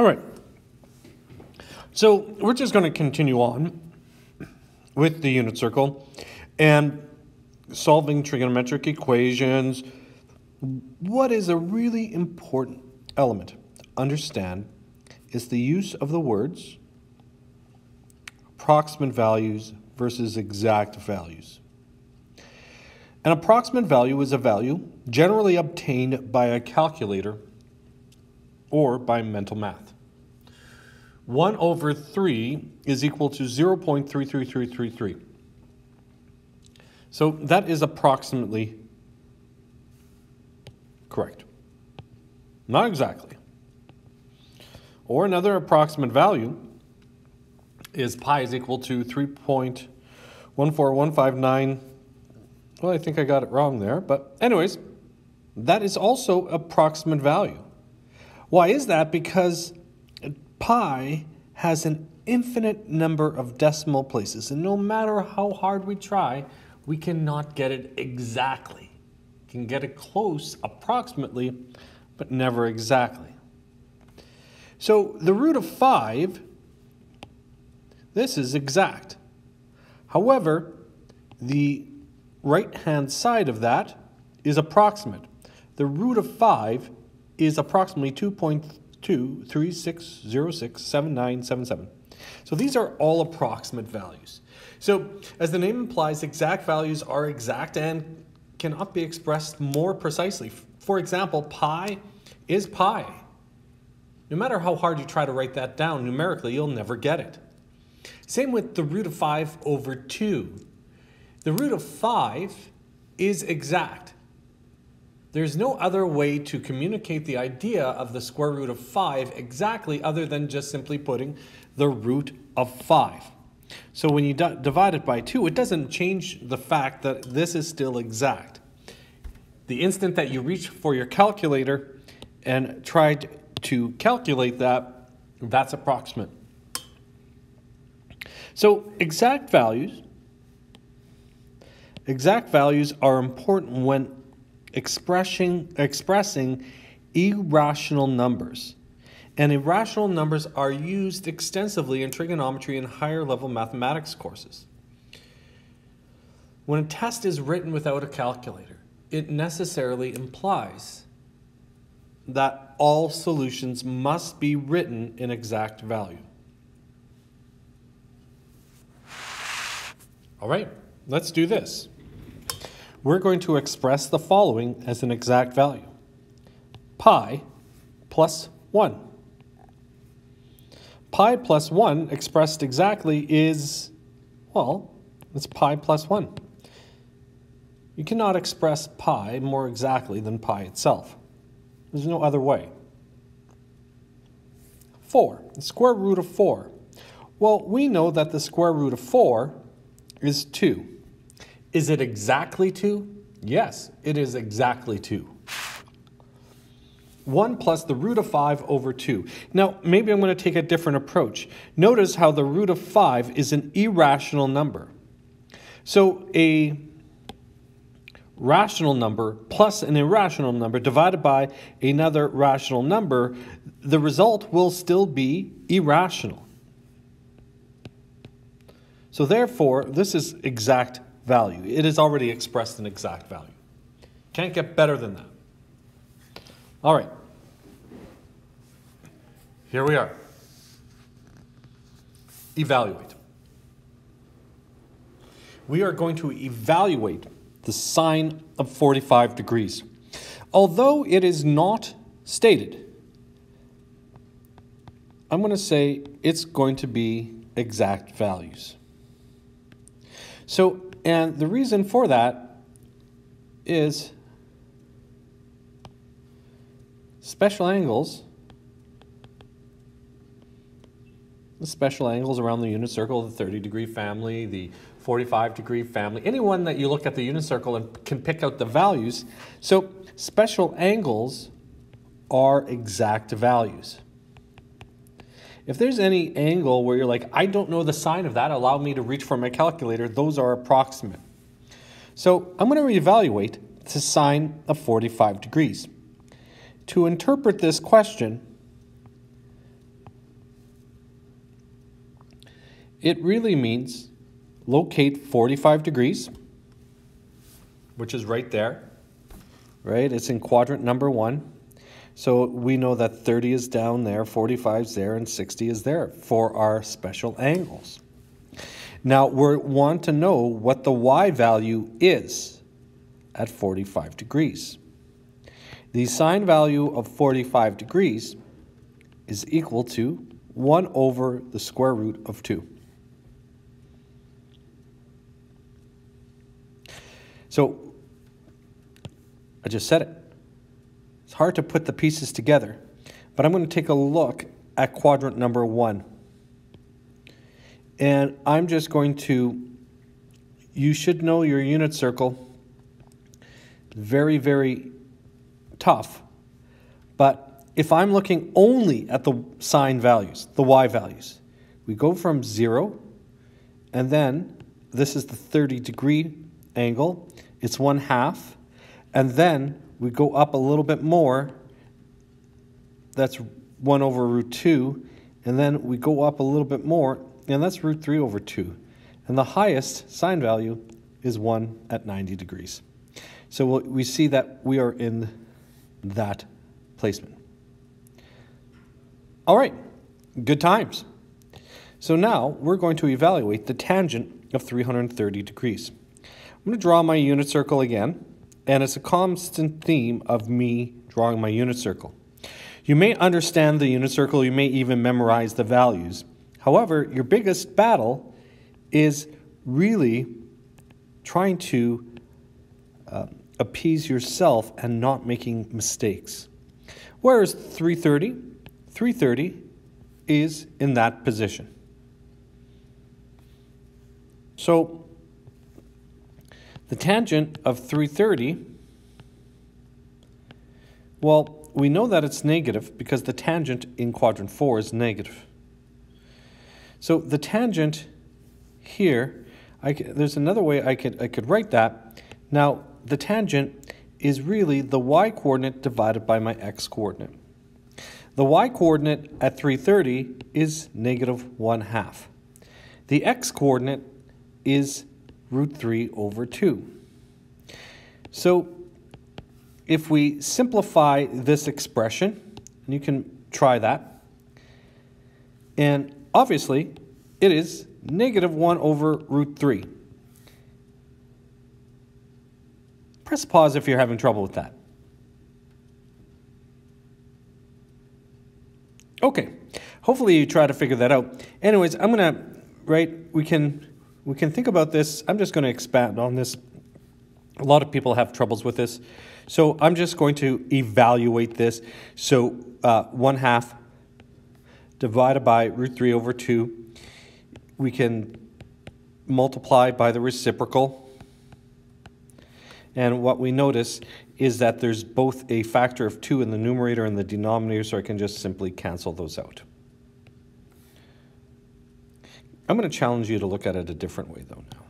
All right. So we're just going to continue on with the unit circle and solving trigonometric equations. What is a really important element to understand is the use of the words approximate values versus exact values. An approximate value is a value generally obtained by a calculator or by mental math. 1 over 3 is equal to 0.33333. So that is approximately correct. Not exactly. Or another approximate value is pi is equal to 3.14159. Well, I think I got it wrong there, but anyways, that is also approximate value. Why is that? Because pi has an infinite number of decimal places, and no matter how hard we try, we cannot get it exactly. We can get it close, approximately, but never exactly. So the root of 5, this is exact. However, the right-hand side of that is approximate. The root of 5 is approximately 2.236067977. So these are all approximate values. So as the name implies, exact values are exact and cannot be expressed more precisely. For example, pi is pi. No matter how hard you try to write that down numerically, you'll never get it. Same with the root of 5 over 2. The root of 5 is exact. There's no other way to communicate the idea of the square root of 5 exactly other than just simply putting the root of 5. So when you divide it by 2, it doesn't change the fact that this is still exact. The instant that you reach for your calculator and try to calculate that, that's approximate. So exact values, exact values are important when expressing, expressing irrational numbers. And irrational numbers are used extensively in trigonometry and higher level mathematics courses. When a test is written without a calculator, it necessarily implies that all solutions must be written in exact value. All right, let's do this we're going to express the following as an exact value. Pi plus 1. Pi plus 1 expressed exactly is, well, it's pi plus 1. You cannot express pi more exactly than pi itself. There's no other way. 4, the square root of 4. Well, we know that the square root of 4 is 2. Is it exactly 2? Yes, it is exactly 2. 1 plus the root of 5 over 2. Now, maybe I'm going to take a different approach. Notice how the root of 5 is an irrational number. So a rational number plus an irrational number divided by another rational number, the result will still be irrational. So therefore, this is exact value. It is already expressed in exact value. Can't get better than that. All right. Here we are. Evaluate. We are going to evaluate the sine of 45 degrees. Although it is not stated, I'm going to say it's going to be exact values. So and the reason for that is special angles, the special angles around the unit circle, the 30 degree family, the 45 degree family, anyone that you look at the unit circle and can pick out the values. So special angles are exact values. If there's any angle where you're like, I don't know the sine of that, allow me to reach for my calculator, those are approximate. So I'm going to reevaluate the sine of 45 degrees. To interpret this question, it really means locate 45 degrees, which is right there, right? It's in quadrant number one. So we know that 30 is down there, 45 is there, and 60 is there for our special angles. Now we want to know what the y value is at 45 degrees. The sine value of 45 degrees is equal to 1 over the square root of 2. So I just said it. It's hard to put the pieces together, but I'm going to take a look at quadrant number one. And I'm just going to, you should know your unit circle. Very, very tough. But if I'm looking only at the sine values, the y values, we go from 0, and then this is the 30 degree angle. It's 1 half. And then we go up a little bit more. That's 1 over root 2. And then we go up a little bit more, and that's root 3 over 2. And the highest sine value is 1 at 90 degrees. So we see that we are in that placement. All right, good times. So now we're going to evaluate the tangent of 330 degrees. I'm going to draw my unit circle again, and it's a constant theme of me drawing my unit circle. You may understand the unit circle, you may even memorize the values. However, your biggest battle is really trying to uh, appease yourself and not making mistakes. Whereas 330, 330 is in that position. So the tangent of 330, well, we know that it's negative because the tangent in quadrant 4 is negative. So the tangent here, there's another way I could, I could write that. Now, the tangent is really the y-coordinate divided by my x-coordinate. The y-coordinate at 330 is negative 1 half. The x-coordinate is root 3 over 2. So if we simplify this expression, and you can try that, and obviously it is negative 1 over root 3. Press pause if you're having trouble with that. Okay, hopefully you try to figure that out. Anyways, I'm gonna, right, we can we can think about this. I'm just going to expand on this. A lot of people have troubles with this. So I'm just going to evaluate this. So uh, 1 half divided by root 3 over 2. We can multiply by the reciprocal. And what we notice is that there's both a factor of 2 in the numerator and the denominator, so I can just simply cancel those out. I'm going to challenge you to look at it a different way, though, now.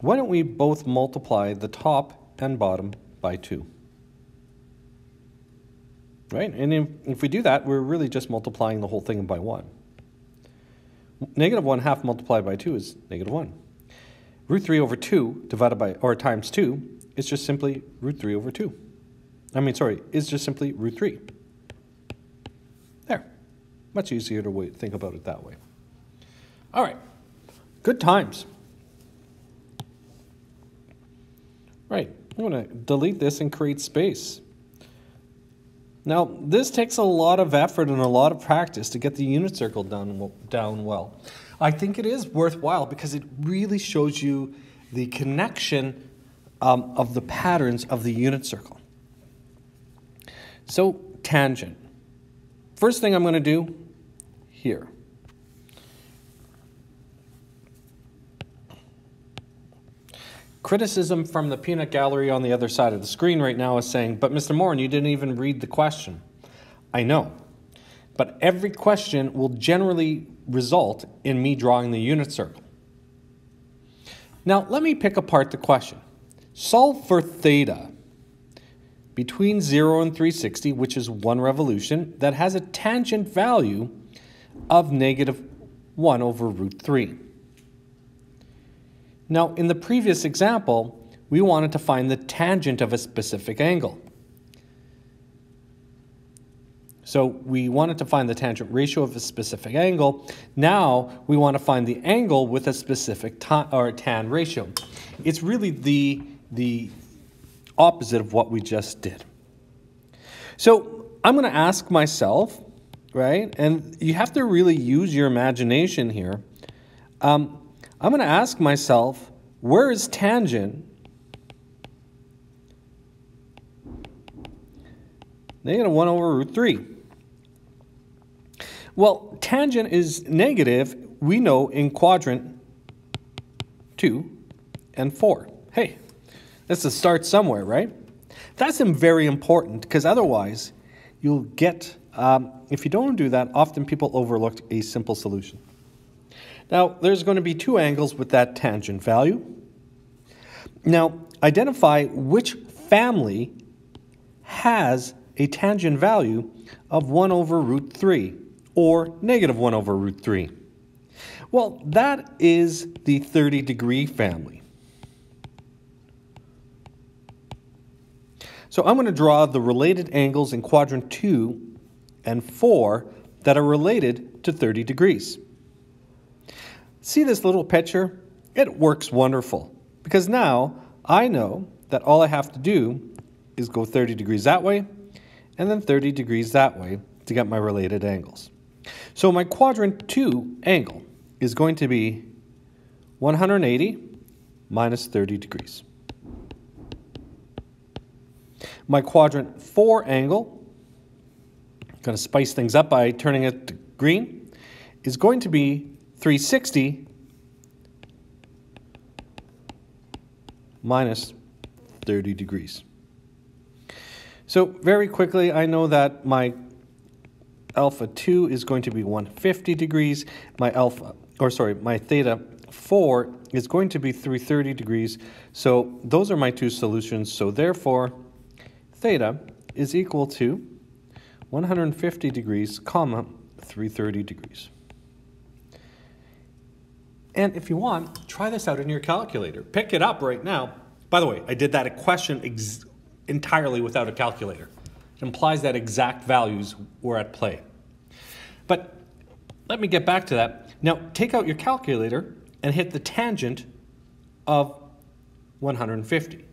Why don't we both multiply the top and bottom by 2? Right? And if, if we do that, we're really just multiplying the whole thing by 1. Negative 1 half multiplied by 2 is negative 1. Root 3 over 2 divided by, or times 2, is just simply root 3 over 2. I mean, sorry, is just simply root 3. Much easier to think about it that way. All right. Good times. Right. I'm going to delete this and create space. Now, this takes a lot of effort and a lot of practice to get the unit circle down, down well. I think it is worthwhile because it really shows you the connection um, of the patterns of the unit circle. So, tangent. First thing I'm going to do here. Criticism from the peanut gallery on the other side of the screen right now is saying, but Mr. Morin, you didn't even read the question. I know. But every question will generally result in me drawing the unit circle. Now, let me pick apart the question. Solve for theta between 0 and 360, which is one revolution, that has a tangent value of negative 1 over root 3. Now, in the previous example, we wanted to find the tangent of a specific angle. So we wanted to find the tangent ratio of a specific angle. Now we want to find the angle with a specific or tan ratio. It's really the, the opposite of what we just did. So I'm going to ask myself, right, and you have to really use your imagination here. Um, I'm going to ask myself, where is tangent negative 1 over root 3? Well, tangent is negative, we know, in quadrant 2 and 4. Hey, that's a start somewhere, right? That's very important because otherwise you'll get, um, if you don't do that, often people overlook a simple solution. Now, there's going to be two angles with that tangent value. Now, identify which family has a tangent value of 1 over root 3 or negative 1 over root 3. Well, that is the 30 degree family. So I'm going to draw the related angles in quadrant 2 and 4 that are related to 30 degrees. See this little picture? It works wonderful because now I know that all I have to do is go 30 degrees that way and then 30 degrees that way to get my related angles. So my quadrant 2 angle is going to be 180 minus 30 degrees. My quadrant 4 angle, I'm going to spice things up by turning it to green, is going to be 360 minus 30 degrees. So very quickly, I know that my alpha 2 is going to be 150 degrees. My alpha, or sorry, my theta 4 is going to be 330 degrees. So those are my two solutions. So therefore, theta is equal to 150 degrees, comma, 330 degrees. And if you want, try this out in your calculator. Pick it up right now. By the way, I did that question entirely without a calculator. It implies that exact values were at play. But let me get back to that. Now, take out your calculator and hit the tangent of 150.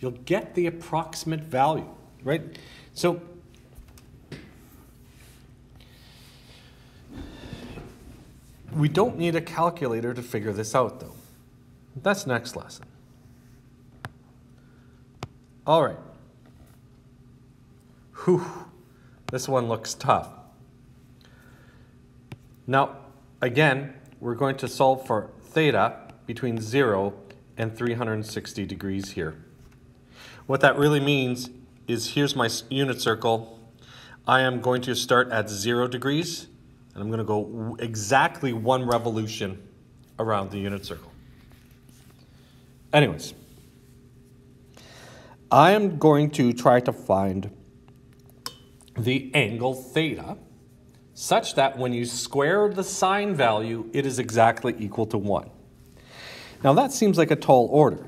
You'll get the approximate value, right? So We don't need a calculator to figure this out, though. That's next lesson. All right. Whew, this one looks tough. Now, again, we're going to solve for theta between 0 and 360 degrees here. What that really means is here's my unit circle. I am going to start at 0 degrees and I'm going to go exactly one revolution around the unit circle. Anyways, I am going to try to find the angle theta such that when you square the sine value, it is exactly equal to 1. Now that seems like a tall order,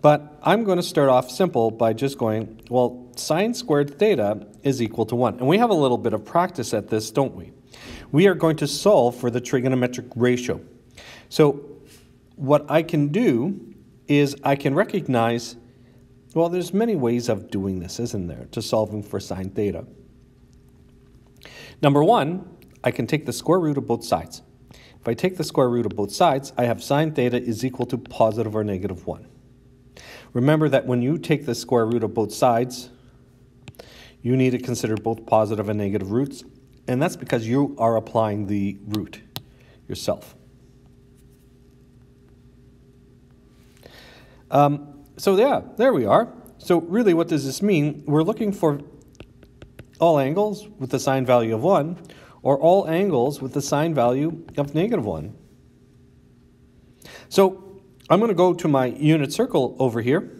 but I'm going to start off simple by just going, well, sine squared theta is equal to 1. And we have a little bit of practice at this, don't we? we are going to solve for the trigonometric ratio. So what I can do is I can recognize, well, there's many ways of doing this, isn't there, to solving for sine theta. Number one, I can take the square root of both sides. If I take the square root of both sides, I have sine theta is equal to positive or negative 1. Remember that when you take the square root of both sides, you need to consider both positive and negative roots, and that's because you are applying the root yourself. Um, so yeah, there we are. So really what does this mean? We're looking for all angles with the sine value of 1 or all angles with the sine value of negative 1. So I'm going to go to my unit circle over here.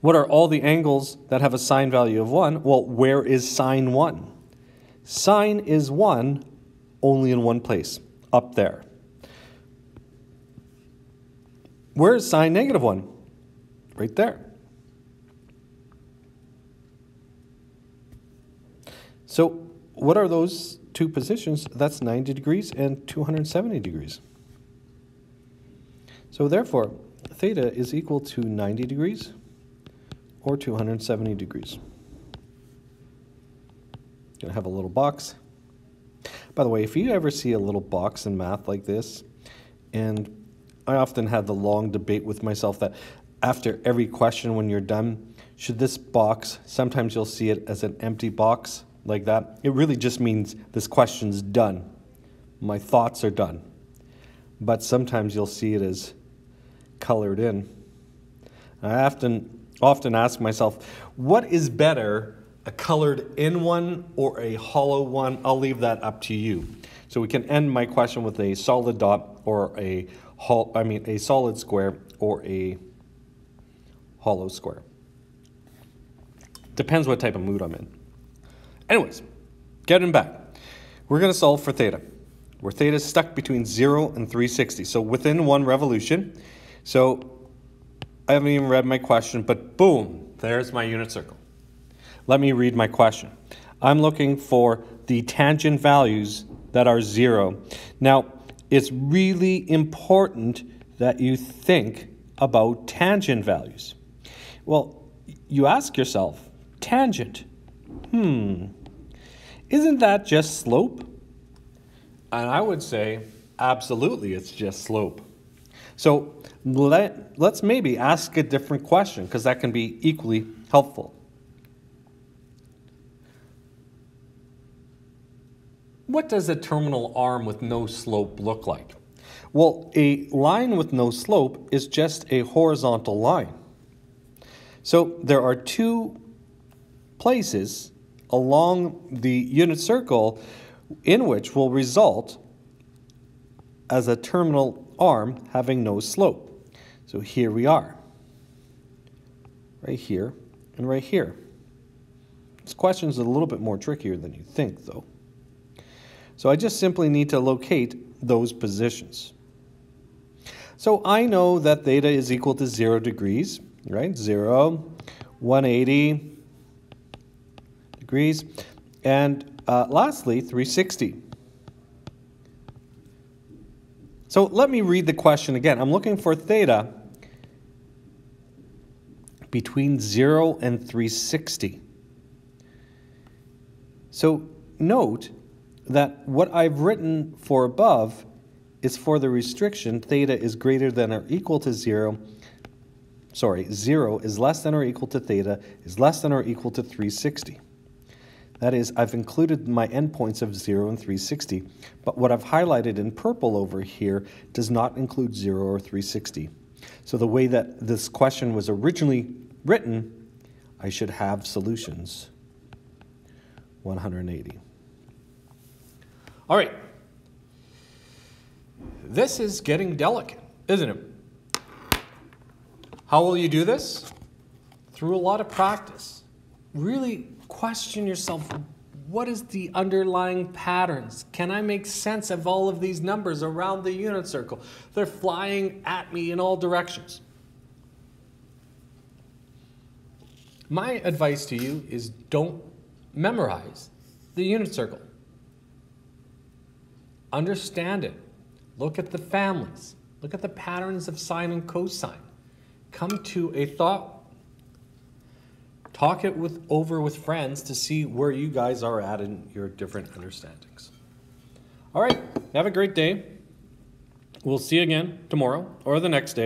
What are all the angles that have a sine value of 1? Well, where is sine 1? Sine is 1 only in one place, up there. Where is sine negative 1? Right there. So what are those two positions? That's 90 degrees and 270 degrees. So therefore, theta is equal to 90 degrees or 270 degrees. Gonna have a little box. By the way, if you ever see a little box in math like this, and I often have the long debate with myself that after every question when you're done, should this box, sometimes you'll see it as an empty box like that. It really just means this question's done. My thoughts are done. But sometimes you'll see it as colored in. I often often ask myself, what is better, a colored in one or a hollow one? I'll leave that up to you. So we can end my question with a solid dot or a I mean a solid square or a hollow square. Depends what type of mood I'm in. Anyways, getting back. We're going to solve for theta, where theta is stuck between 0 and 360. So within one revolution. So I haven't even read my question, but boom, there's my unit circle. Let me read my question. I'm looking for the tangent values that are 0. Now, it's really important that you think about tangent values. Well, you ask yourself, tangent, hmm, isn't that just slope? And I would say, absolutely, it's just slope. So let, let's maybe ask a different question because that can be equally helpful. What does a terminal arm with no slope look like? Well, a line with no slope is just a horizontal line. So there are two places along the unit circle in which will result as a terminal arm having no slope. So here we are, right here and right here. This question is a little bit more trickier than you think though. So I just simply need to locate those positions. So I know that theta is equal to 0 degrees, right? 0, 180, degrees. And uh, lastly, 360. So let me read the question again. I'm looking for theta between 0 and 360. So note that what I've written for above is for the restriction theta is greater than or equal to 0 sorry, 0 is less than or equal to theta is less than or equal to 360. That is, I've included my endpoints of 0 and 360, but what I've highlighted in purple over here does not include 0 or 360. So the way that this question was originally written, I should have solutions 180. All right. This is getting delicate, isn't it? How will you do this? Through a lot of practice. Really question yourself what is the underlying patterns? Can I make sense of all of these numbers around the unit circle? They're flying at me in all directions. My advice to you is don't memorize the unit circle. Understand it. Look at the families. Look at the patterns of sine and cosine. Come to a thought Talk it with over with friends to see where you guys are at in your different understandings. All right, have a great day. We'll see you again tomorrow or the next day.